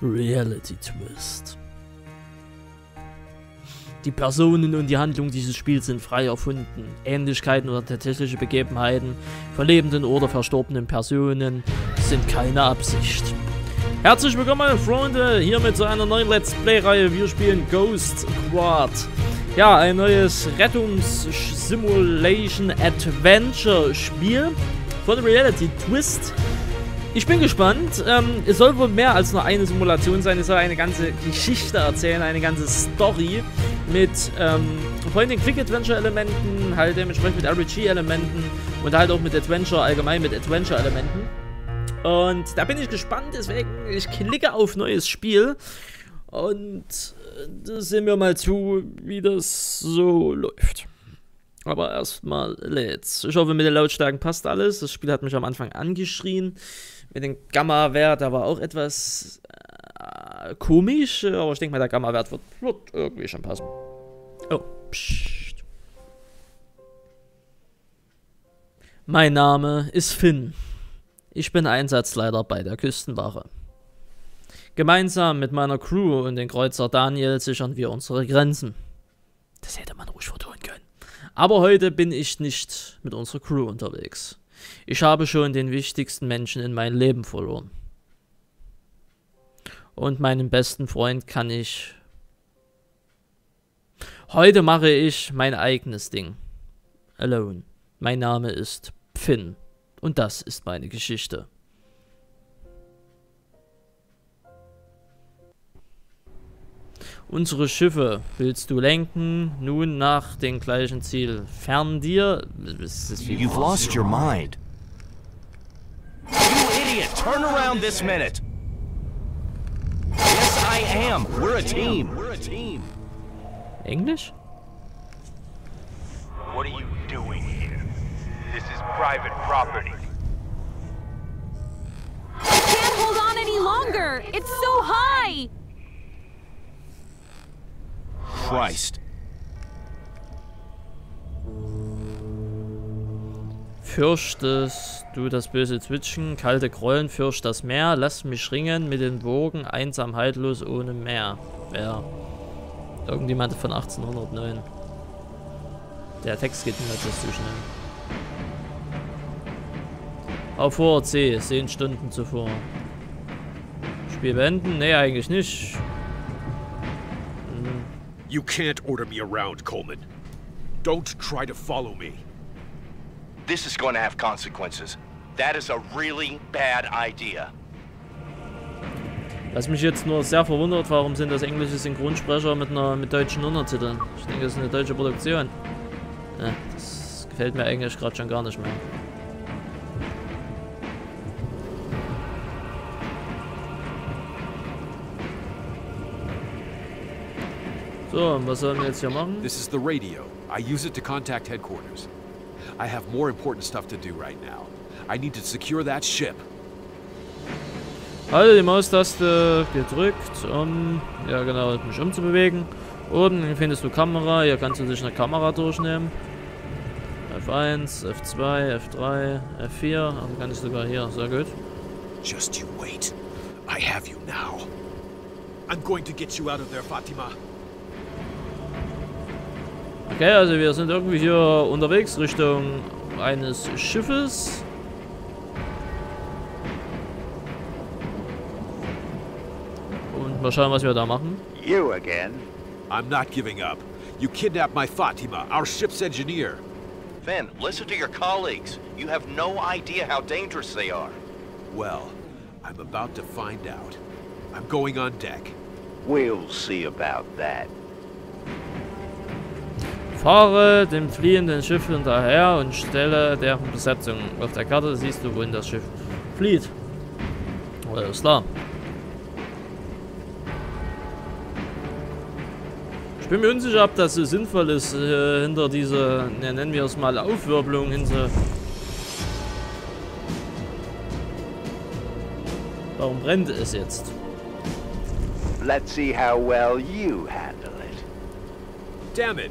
Reality Twist. Die Personen und die Handlung dieses Spiels sind frei erfunden. Ähnlichkeiten oder tatsächliche Begebenheiten von lebenden oder verstorbenen Personen sind keine Absicht. Herzlich willkommen meine Freunde, hier mit so einer neuen Let's Play Reihe. Wir spielen Ghost Squad. Ja, ein neues Rettungs-Simulation Adventure Spiel von Reality Twist. Ich bin gespannt. Ähm, es soll wohl mehr als nur eine Simulation sein. Es soll eine ganze Geschichte erzählen, eine ganze Story mit ähm, Quick-Adventure-Elementen, halt dementsprechend mit RPG-Elementen und halt auch mit Adventure, allgemein mit Adventure-Elementen. Und da bin ich gespannt, deswegen ich klicke auf neues Spiel und äh, sehen wir mal zu, wie das so läuft. Aber erstmal let's. Ich hoffe, mit den Lautstärken passt alles. Das Spiel hat mich am Anfang angeschrien. Mit dem Gamma-Wert, der war auch etwas äh, komisch, aber ich denke mal, der Gamma-Wert wird, wird irgendwie schon passen. Oh, pssst. Mein Name ist Finn. Ich bin Einsatzleiter bei der Küstenwache. Gemeinsam mit meiner Crew und dem Kreuzer Daniel sichern wir unsere Grenzen. Das hätte man ruhig vertun können. Aber heute bin ich nicht mit unserer Crew unterwegs. Ich habe schon den wichtigsten Menschen in meinem Leben verloren. Und meinen besten Freund kann ich... Heute mache ich mein eigenes Ding. Alone. Mein Name ist Finn. Und das ist meine Geschichte. Unsere Schiffe willst du lenken, nun nach dem gleichen Ziel. Fern dir. You've lost your mind. You idiot! Turn around this minute! Yes, I am. We're a team. We're a team. Englisch? What are you doing here? This is private property. I can't hold on any longer! It's so high! Christ. Fürchtest du das böse Zwitschgen, kalte Grollen, fürcht das Meer, lass mich ringen mit den Wogen, einsam haltlos ohne Meer. Wer? Irgendjemand von 1809. Der Text geht mir etwas zu schnell. Auf vor C, 10 Stunden zuvor. Spiel beenden? Nee, eigentlich nicht. You can't order me around, Coleman. Don't try to follow me. This is going to have consequences. That is a really bad idea. Was mich jetzt nur sehr verwundert, warum sind das englische Synchronsprecher mit einer mit deutschen Untertiteln? Ich denke, das ist eine deutsche Produktion. Ja, das gefällt mir eigentlich gerade schon gar nicht mehr. So, und was sollen wir jetzt hier machen? This is the radio. I use it to contact headquarters. I have more important stuff to do right now. I need to secure that ship. Halte die Maustaste gedrückt, um, ja genau, mich umzubewegen. Oben findest du Kamera, hier kannst du dich eine Kamera durchnehmen. F1, F2, F3, F4, und kann ich sogar hier, sehr gut. Just you wait. I have you now. I'm going to get you out of there, Fatima. Okay, also wir sind irgendwie hier unterwegs Richtung eines Schiffes. Und mal schauen, was wir da machen. You again? I'm not giving up. You kidnapped my Fatima, our ship's engineer. Finn, listen to your colleagues. You have no idea how dangerous they are. Well, I'm about to find out. I'm going on deck. We'll see about that. Fahre dem fliehenden Schiff hinterher und stelle deren Besetzung. Auf der Karte siehst du, wohin das Schiff flieht. Alles klar. Ich bin mir unsicher, ob das so sinnvoll ist, äh, hinter diese, ne, nennen wir es mal, Aufwirbelung hinter... Warum brennt es jetzt? Let's see how well you handle it. Damn it!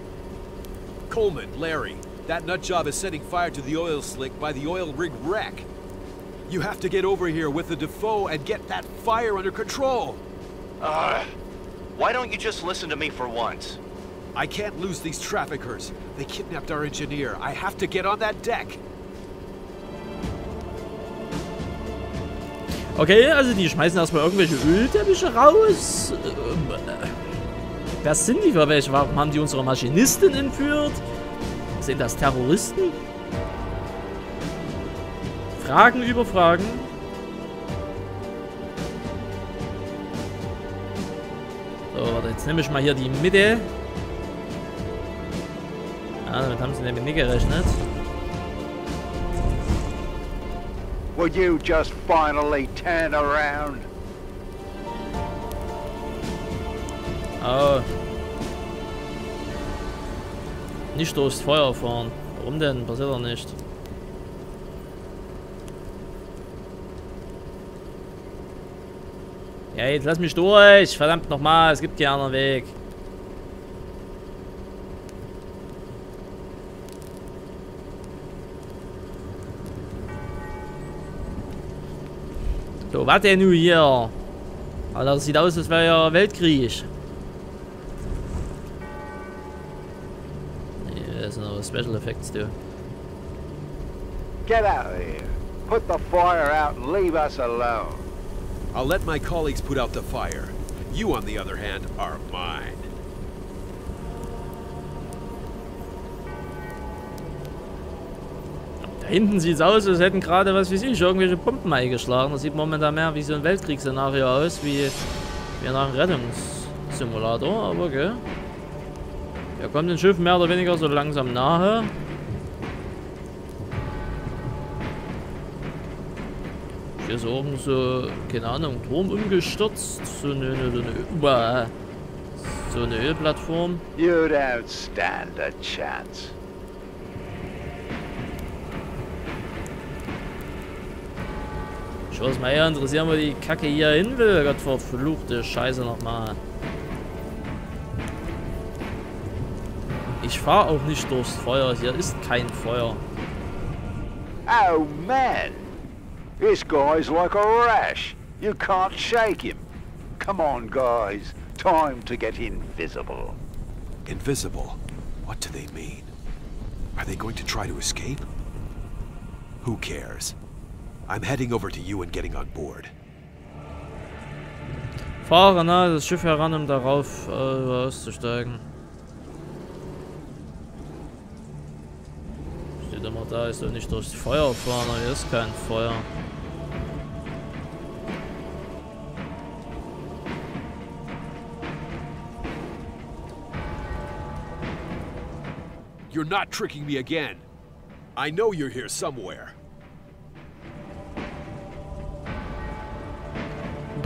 Coleman, Larry, that nutjob is setting fire to the oil slick by the oil rig wreck. You have to get over here with the Defoe and get that fire under control. Uh, why don't you just listen to me for once? I can't lose these traffickers. They kidnapped our engineer. I have to get on that deck. Okay, also die schmeißen erstmal irgendwelche Ölteppiche raus. Ähm, wer sind die für welche? Warum haben die unsere Maschinistin entführt? Sind das Terroristen? Fragen über Fragen. So, warte, jetzt nehme ich mal hier die Mitte. Ja, damit haben sie nämlich nicht gerechnet. Will you just finally turn around? Oh. Nicht durchs Feuer fahren. Warum denn? Passiert doch nicht. Ja, jetzt lass mich durch. Verdammt nochmal, es gibt keinen anderen Weg. So, was denn nun hier? Alter, das sieht aus, als wäre ja Weltkrieg. Special Effects, du. Get out of here. Put the fire out and leave us alone. I'll let my colleagues put out the fire. You, on the other hand, are mine. Da hinten sieht es aus, als hätten gerade, was weiß ich, irgendwelche Pumpen eingeschlagen. Das sieht momentan mehr wie so ein Weltkriegsszenario aus, wie, wie nach einem Rettungssimulator, aber okay. Er kommt den Schiff mehr oder weniger so langsam nahe. Hier ist oben so, keine Ahnung, Turm umgestürzt. So eine, so eine, so eine Ölplattform. You don't stand a chance. Ich würde mal eher interessieren, wo die Kacke hier hin will. Gott verfluchte Scheiße nochmal. Ich fahre auch nicht durchs Feuer. Hier ist kein Feuer. Oh man! This guy's like a rash. You can't shake him. Come on, guys. Time to get invisible. Invisible? What do they mean? Are they going to try to escape? Who cares? I'm heading over to you and getting on board. Fahre nahe das Schiff heran, um darauf äh, auszusteigen. Steht immer da, ich soll nicht durchs Feuer fahren, aber hier ist kein Feuer. You're not tricking me again. I know you're here somewhere.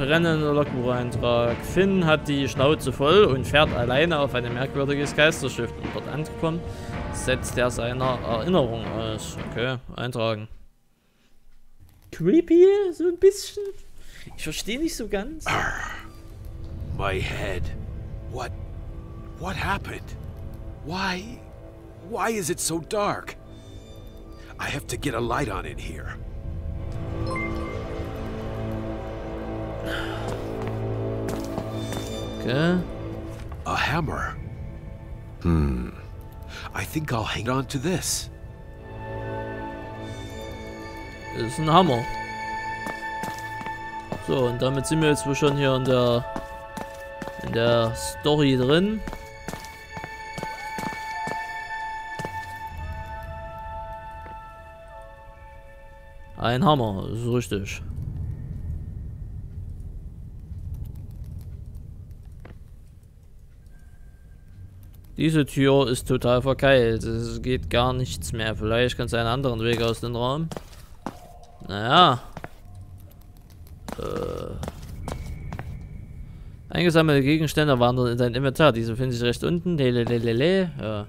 Brennender Logbucheintrag. Finn hat die Schnauze voll und fährt alleine auf ein merkwürdiges Geisterschiff. Und dort angekommen, setzt er seiner Erinnerung aus. Okay, eintragen. Creepy, so ein bisschen. Ich verstehe nicht so ganz. My head. What. What happened? Why. Why is it so dark? I have to get a light on in here. Okay. A hammer. Hmm. I think I'll hang on to this. Das ist ein Hammer. So, und damit sind wir jetzt wohl schon hier in der in der Story drin. Ein Hammer, das ist richtig. Diese Tür ist total verkeilt. Es geht gar nichts mehr. Vielleicht kann es einen anderen Weg aus dem Raum. Naja. Äh. Eingesammelte Gegenstände wandern in dein Inventar. Diese finden sich recht unten. Lelelelele. Ja.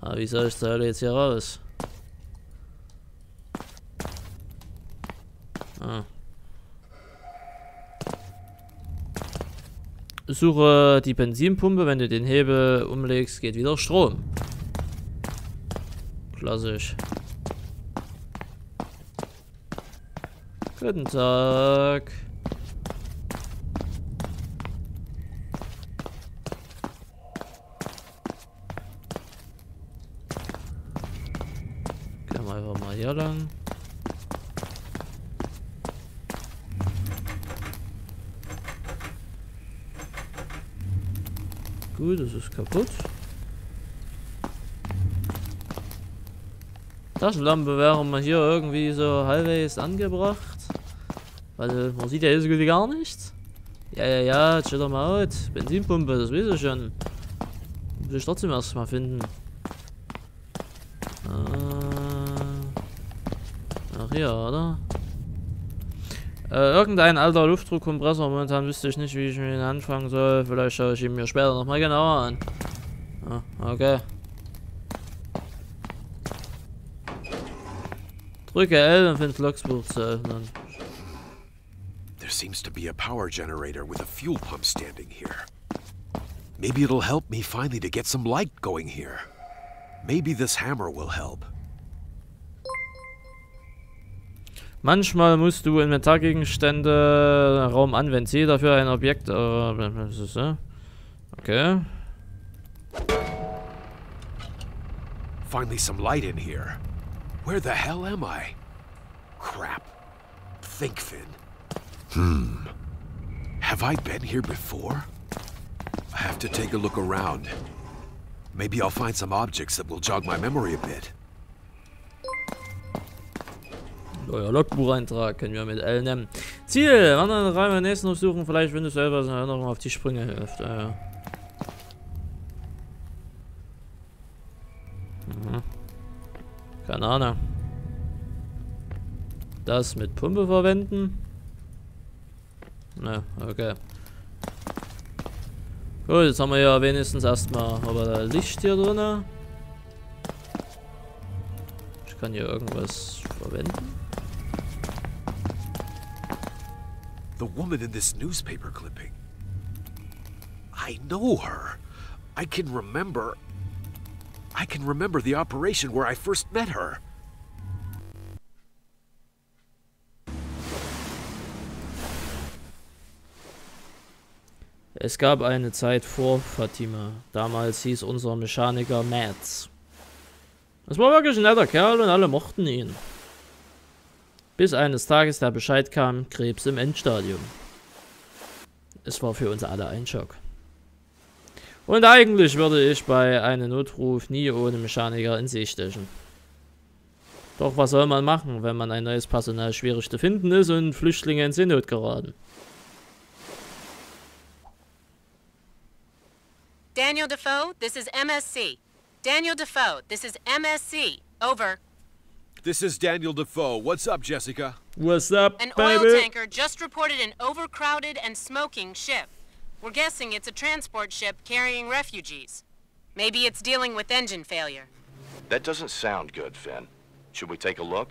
Ah, wie soll ich da jetzt hier raus? Suche die Benzinpumpe. Wenn du den Hebel umlegst, geht wieder Strom. Klassisch. Guten Tag. Gehen wir einfach mal hier lang. Gut, das ist kaputt. Taschenlampe wäre mal hier irgendwie so halbwegs angebracht. Weil man sieht ja hier so gut wie gar nichts. Ja, ja, ja, chill doch mal aus. Benzinpumpe, das weiß ich schon. Muss ich trotzdem erstmal finden. Ah. Ach hier, oder? Äh, irgendein alter Luftdruckkompressor. Momentan wüsste ich nicht, wie ich ihn anfangen soll. Vielleicht schaue ich ihn mir später nochmal genauer an. Ah, okay. Drücke L, um das Logsbuch zu öffnen. There seems to be a power generator with a fuel pump standing here. Maybe it'll help me finally to get some light going here. Maybe this hammer will help. Manchmal musst du Inventargegenstände Raum anwenden. Ziehe dafür ein Objekt. Äh, okay. Finally some light in here. Where the hell am I? Crap. Think, Finn. Hmm. Have I been here before? I have to take a look around. Maybe I'll find some objects that will jog my memory a bit. Neuer Logbucheintrag können wir mit L nehmen. Ziel, wandern rein beim nächsten Durchsuchen. Vielleicht, wenn du selber eine Erinnerung auf die Sprünge hilft. Äh. Mhm. Keine Ahnung. Das mit Pumpe verwenden? Ne, okay. Gut, jetzt haben wir ja wenigstens erstmal aber Licht hier drin. Ich kann hier irgendwas verwenden. The woman in this newspaper clipping. I know her. I can remember. I can remember the operation where I first met her. Es gab eine Zeit vor Fatima. Damals hieß unser Mechaniker Mads. Es war wirklich ein netter Kerl und alle mochten ihn. Bis eines Tages der Bescheid kam, Krebs im Endstadium. Es war für uns alle ein Schock. Und eigentlich würde ich bei einem Notruf nie ohne Mechaniker in See stechen. Doch was soll man machen, wenn man ein neues Personal schwierig zu finden ist und Flüchtlinge in Seenot geraten? Daniel Defoe, this is MSC. Daniel Defoe, this is MSC. Over. This is Daniel Defoe. What's up, Jessica? What's up, An baby? oil tanker just reported an overcrowded and smoking ship. We're guessing it's a transport ship carrying refugees. Maybe it's dealing with engine failure. That doesn't sound good, Finn. Should we take a look?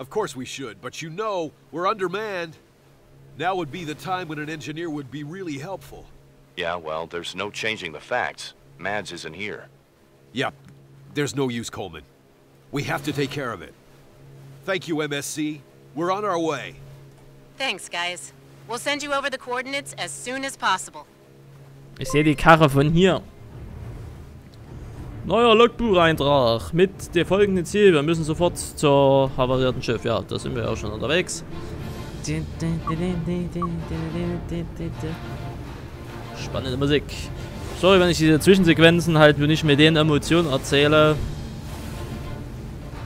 Of course we should, but you know, we're undermanned. Now would be the time when an engineer would be really helpful. Yeah, well, there's no changing the facts. Mads isn't here. Yep, there's no use, Coleman. We have to take care of it. Thank you, MSC. We're on our way. Thanks, guys. We'll send you over the coordinates as soon as possible. Ich sehe die Karre von hier. Neuer Logbucheintrag mit dem folgenden Ziel. Wir müssen sofort zur havarierten Schiff. Ja, da sind wir auch schon unterwegs. Spannende Musik. Sorry, wenn ich diese Zwischensequenzen halt nicht mit den Emotionen erzähle.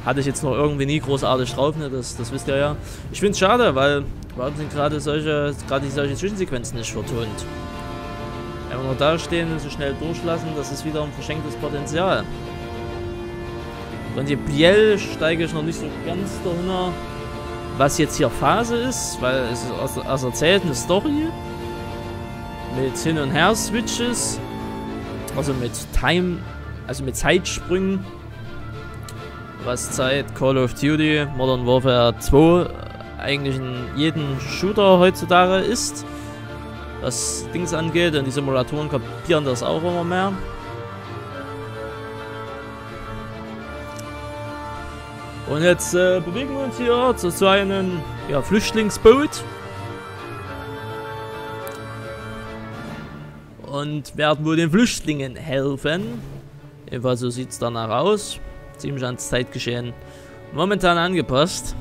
Hatte ich jetzt noch irgendwie nie großartig drauf, ne? das, das wisst ihr ja. Ich finde es schade, weil warum sind gerade solche, gerade solche Zwischensequenzen nicht vertont? Wir nur da stehen und so schnell durchlassen, das ist wieder ein verschenktes Potenzial. Biel steige ich noch nicht so ganz dahinter, was jetzt hier Phase ist, weil es ist aus, aus erzählt eine Story mit Hin- und Her-Switches, also mit Time, also mit Zeitsprüngen, was seit Call of Duty Modern Warfare 2 eigentlich in jedem Shooter heutzutage ist was Dings angeht und die Simulatoren kapieren das auch immer mehr. Und jetzt äh, bewegen wir uns hier zu, zu einem ja, Flüchtlingsboot. Und werden wohl den Flüchtlingen helfen. Jedenfalls so sieht es danach aus. Ziemlich ans Zeitgeschehen momentan angepasst.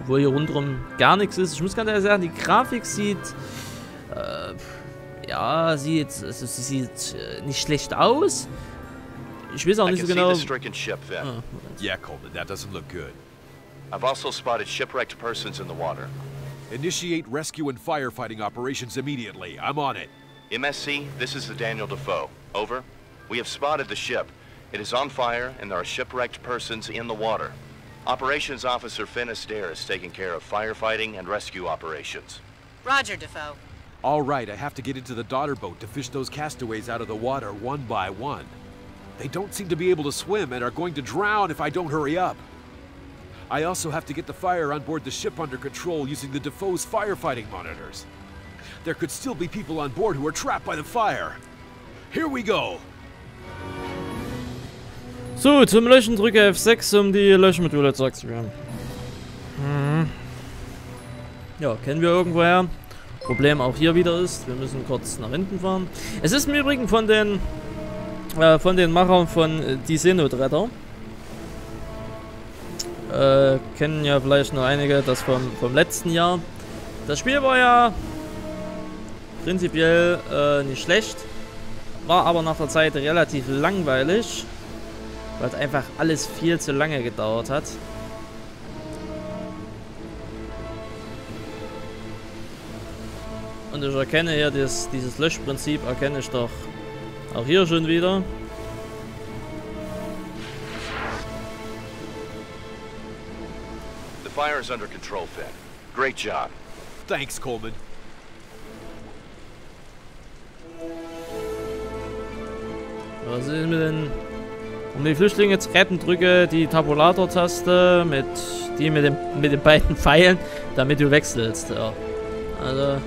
Obwohl hier rundherum gar nichts ist. Ich muss ganz ehrlich sagen, die Grafik sieht... Äh, ja, sieht, also, sie sieht äh, nicht schlecht aus. Ich weiß auch nicht so genau... Ah, Yeah, Coleman, that doesn't look good. I've also spotted shipwrecked persons in the water. Initiate rescue and firefighting operations immediately. I'm on it. MSC, this is the Daniel Defoe. Over. We have spotted the ship. It is on fire, and there are shipwrecked persons in the water. Operations Officer Finn Astaire is taking care of firefighting and rescue operations. Roger, Defoe. All right, I have to get into the daughter boat to fish those castaways out of the water one by one. They don't seem to be able to swim and are going to drown if I don't hurry up. I also have to get the fire on board the ship under control using the Defoe's firefighting monitors. There could still be people on board who are trapped by the fire. Here we go! So, zum Löschen drücke F6, um die Löschmodule zu aktivieren. Mhm. Ja, kennen wir irgendwoher. Problem auch hier wieder ist, wir müssen kurz nach hinten fahren. Es ist im Übrigen von den äh, von den Machern von äh, Die Seenotretter. Äh, kennen ja vielleicht noch einige das vom, vom letzten Jahr. Das Spiel war ja prinzipiell äh, nicht schlecht, war aber nach der Zeit relativ langweilig, weil einfach alles viel zu lange gedauert hat. Und ich erkenne hier das, dieses Löschprinzip, erkenne ich doch auch hier schon wieder. The fire is under control, Finn. Great job. Thanks, Coleman. Was ist mit den... Um die Flüchtlinge zu retten, drücke die Tabulator-Taste mit die mit, dem, mit den beiden Pfeilen, damit du wechselst. Ja. Also...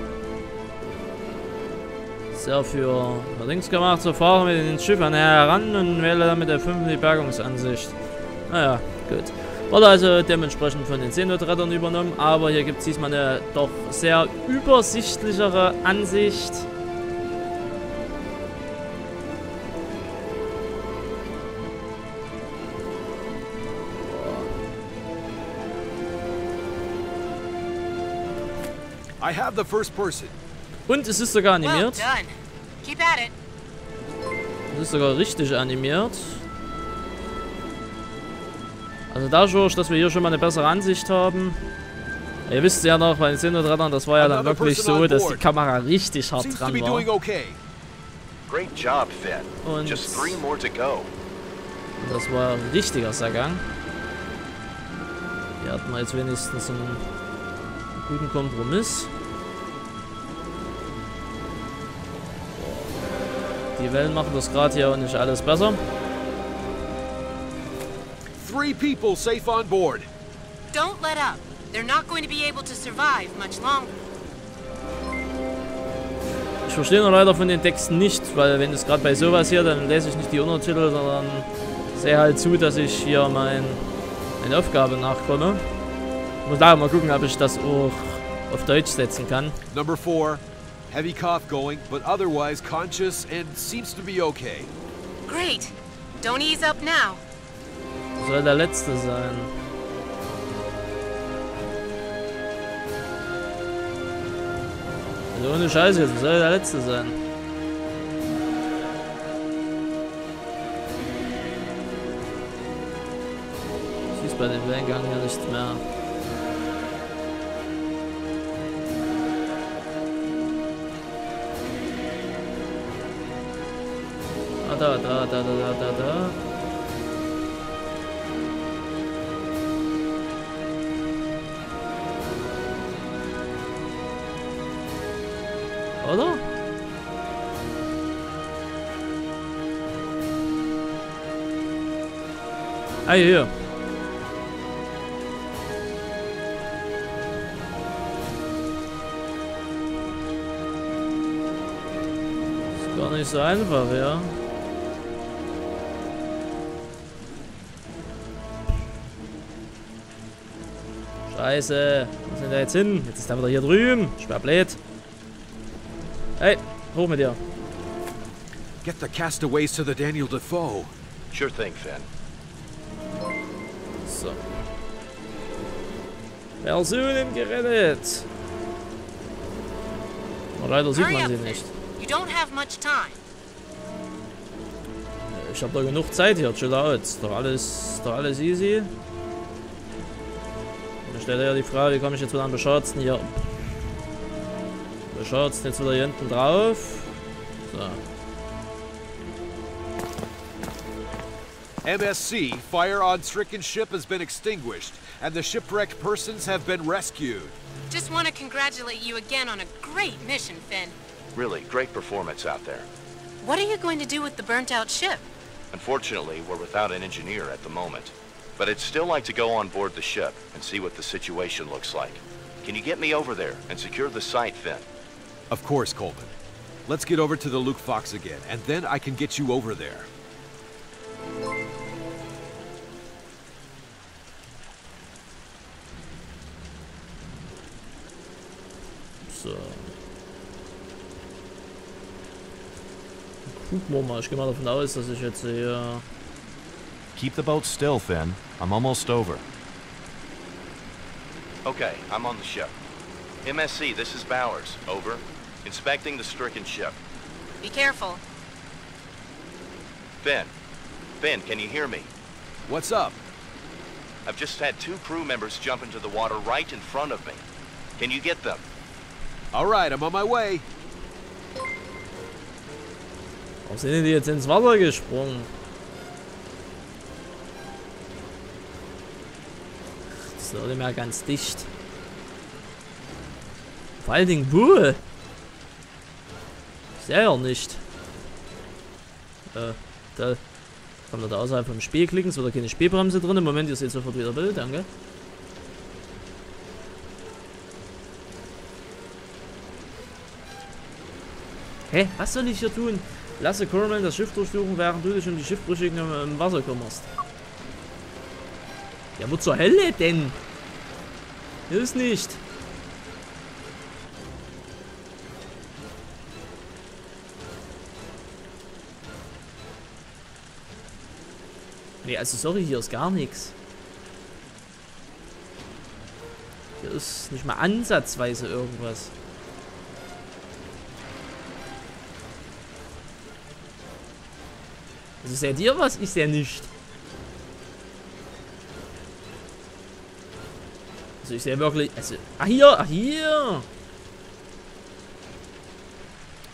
Sehr für links gemacht. So fahre mit den Schiffern heran und wähle dann mit der 5 die Bergungsansicht. Naja, gut. Wurde also dementsprechend von den Seenotrettern übernommen, aber hier gibt es diesmal eine doch sehr übersichtlichere Ansicht. I have the first person. Und es ist sogar Well animiert. done. Keep at it. Es ist sogar richtig animiert. Also dadurch, dass wir hier schon mal eine bessere Ansicht haben. Ihr wisst ja noch, bei den Seenotrettern, das war ja dann Another wirklich so, dass die. Kamera richtig hart dran war. doing okay. Great job, Finn. Und- Just three more to go. Das war ein richtiger Sergang. Hier hatten wir jetzt wenigstens einen guten Kompromiss. Die Wellen machen das gerade hier auch nicht alles besser. Three people safe on board. Don't let up. They're not going to be able to survive much longer. Ich verstehe nur leider von den Texten nicht, weil wenn es gerade bei sowas hier, dann lese ich nicht die Untertitel, sondern sehe halt zu, dass ich hier mein, meine Aufgabe nachkomme. Muss leider mal gucken, ob ich das auch auf Deutsch setzen kann. Number four, heavy cough going, but otherwise conscious and seems to be okay. Great. Don't ease up now. Soll der letzte sein. Also ohne Scheiße jetzt, soll der letzte sein. Siehst bei dem Wellengang ja nichts mehr. Da, da, da, da, da, da, da. Oder? Ah, hier. Ist gar nicht so einfach, ja. Scheiße. Wo sind wir jetzt hin? Jetzt ist er wieder hier drüben. Blöd. Hey, hoch mit dir. Get the castaways to the Daniel Defoe. Sure thing, Finn. So. Personen gerettet. Oh, leider sieht man sie nicht. You don't have much time. Ich habe doch genug Zeit hier, chill out. Ist Doch alles, ist doch alles easy. Ich stelle er ja die Frage, wie komme ich jetzt wieder an Beschatzten hier? Beschatzten jetzt wieder hier hinten drauf. So. MSC, fire on stricken ship has been extinguished, and the shipwrecked persons have been rescued. Just want to congratulate you again on a great mission, Finn. Really, great performance out there. What are you going to do with the burnt out ship? Unfortunately, we're without an engineer at the moment. But I'd still like to go on board the ship and see what the situation looks like. Can you get me over there and secure the site, Finn? Of course, Coleman. Let's get over to the Luke Fox again, and then I can get you over there. So. Gucken wir mal. Ich gehe mal davon aus, dass ich jetzt hier... Keep the boat still, Finn. I'm almost over. Okay, I'm on the ship. MSC, this is Bowers. Over. Inspecting the stricken ship. Be careful. Finn. Finn, can you hear me? What's up? I've just had two crew members jump into the water right in front of me. Can you get them? All right, I'm on my way. Warum sind die jetzt ins Wasser gesprungen? Ist nicht mehr ganz dicht. Vor allen Dingen wo? Ich sehe ja nicht. Äh, da. Kann man da außerhalb vom Spiel klicken, ist wieder keine Spielbremse drin. Im Moment, ihr seht sofort wieder Bild, danke. Hä? Was soll ich hier tun? Lasse Corman das Schiff durchsuchen, während du dich um die Schiffbrüchigen im, im Wasser kümmerst. Ja, wo zur Hölle denn? Hier ist nicht. Nee, also sorry, hier ist gar nichts. Hier ist nicht mal ansatzweise irgendwas. Also seht ihr was? Ich sehe nicht. Also ich sehe wirklich... Also, ah hier, ah hier.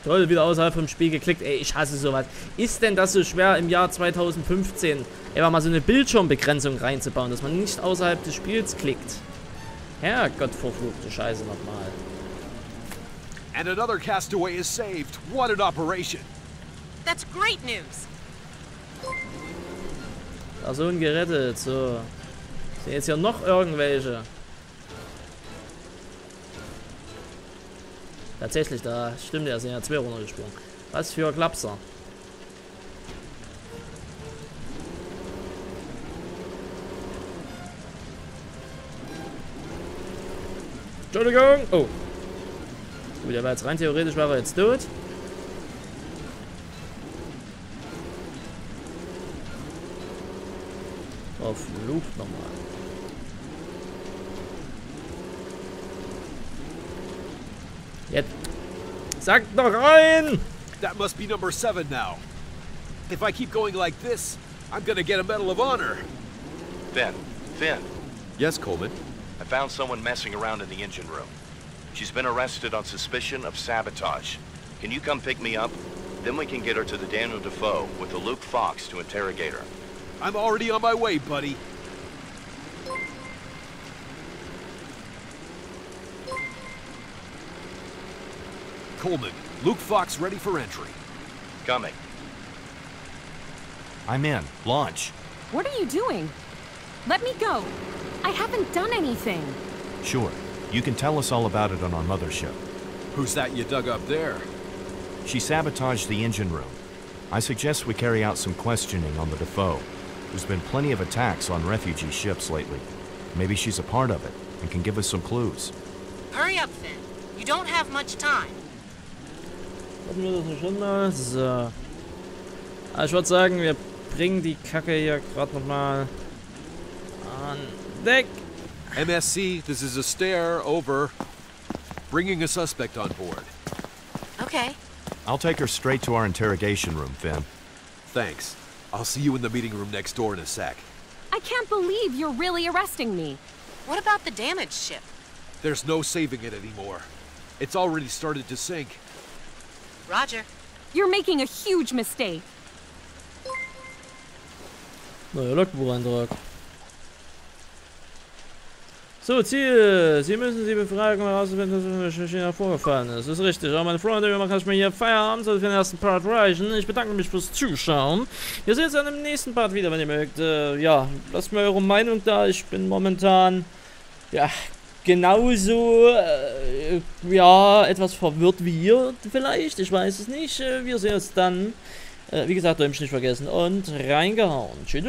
Toll, wieder außerhalb vom Spiel geklickt. Ey, ich hasse sowas. Ist denn das so schwer im Jahr 2015 einfach mal so eine Bildschirmbegrenzung reinzubauen, dass man nicht außerhalb des Spiels klickt? Herrgott, verfluchte Scheiße nochmal. And another castaway is saved. What an operation. That's great news. Person gerettet, so. Sind jetzt hier noch irgendwelche? Tatsächlich, da stimmt ja, sind ja zwei runtergesprungen. Was für Klapser. Entschuldigung! Oh. Gut, der war jetzt rein theoretisch war er jetzt tot. Auf Loop nochmal. Jetzt. Sag doch rein! That must be number seven now. If I keep going like this, I'm gonna get a Medal of Honor. Finn. Finn. Yes, Coleman. I found someone messing around in the engine room. She's been arrested on suspicion of sabotage. Can you come pick me up? Then we can get her to the Daniel Defoe with the Luke Fox to interrogate her. I'm already on my way, buddy. Coleman, Luke Fox ready for entry. Coming. I'm in. Launch. What are you doing? Let me go. I haven't done anything. Sure. You can tell us all about it on our mothership. Who's that you dug up there? She sabotaged the engine room. I suggest we carry out some questioning on the Defoe. There's been plenty of attacks on refugee ships lately. Maybe she's a part of it. and can give us some clues. Hurry up, Finn. You don't have much time. Hatten wir das nicht schon mal? So. Ah, ich würde sagen, wir bringen die Kacke hier gerade nochmal an Deck. MSC, this is Astaire, over. Bringing a suspect on board. Okay. I'll take her straight to our interrogation room, Finn. Thanks. I'll see you in the meeting room next door in a sec. I can't believe you're really arresting me. What about the damaged ship? There's no saving it anymore. It's already started to sink. Roger. You're making a huge mistake. Neuer Logbucheintrag. So, Ziel. Sie müssen sie befragen, um herauszufinden, was in China vorgefallen ist. Das ist richtig. Aber meine Freunde, wir machen mir hier Feierabend, soll für den ersten Part reichen. Ich bedanke mich fürs Zuschauen. Wir sehen uns dann im nächsten Part wieder, wenn ihr mögt. Äh, ja, lasst mir eure Meinung da. Ich bin momentan, ja, genauso, äh, ja, etwas verwirrt wie ihr vielleicht. Ich weiß es nicht. Äh, wir sehen uns dann. Äh, wie gesagt, Däumchen nicht vergessen und reingehauen. Tschüss.